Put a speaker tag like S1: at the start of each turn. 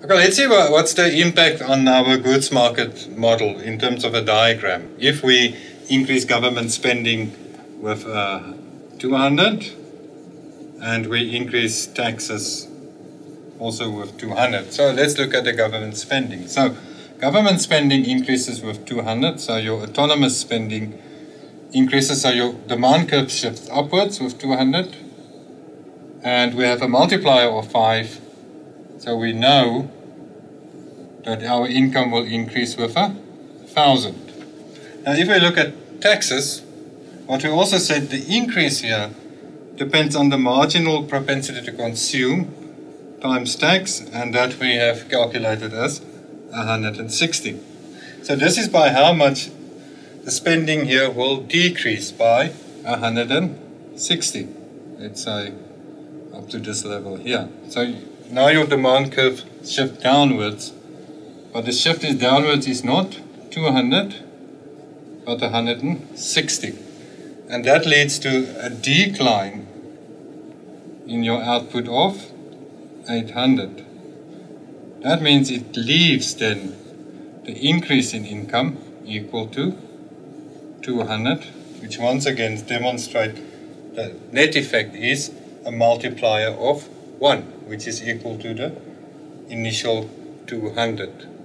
S1: Okay, let's see what, what's the impact on our goods market model in terms of a diagram. If we increase government spending with uh, 200 and we increase taxes also with 200. So let's look at the government spending. So government spending increases with 200, so your autonomous spending increases, so your demand curve shifts upwards with 200. And we have a multiplier of 5 so we know that our income will increase with a thousand. Now if we look at taxes, what we also said, the increase here depends on the marginal propensity to consume times tax, and that we have calculated as 160. So this is by how much the spending here will decrease by 160. Let's say up to this level here. So now your demand curve shift downwards, but the shift is downwards is not 200, but 160. And that leads to a decline in your output of 800. That means it leaves then the increase in income equal to 200, which once again demonstrate the net effect is a multiplier of 1 which is equal to the initial 200.